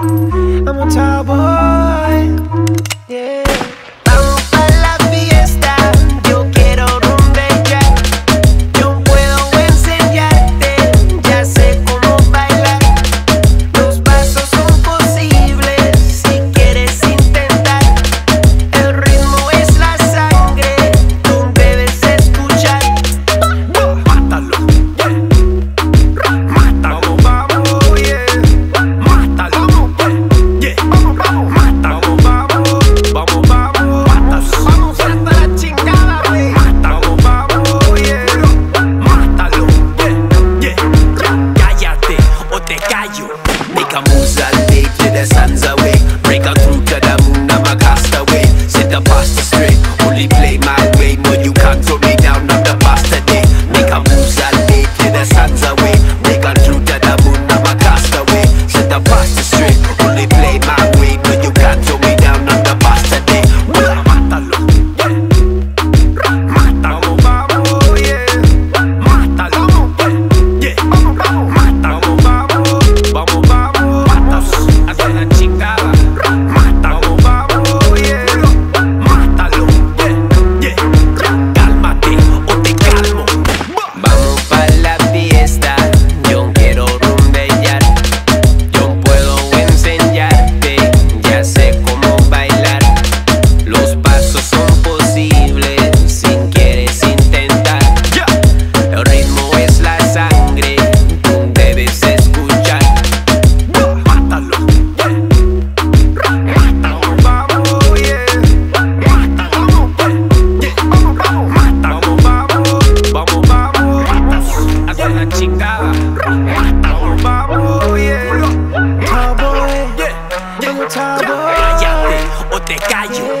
I'm on top of favor. Cállate o te callo.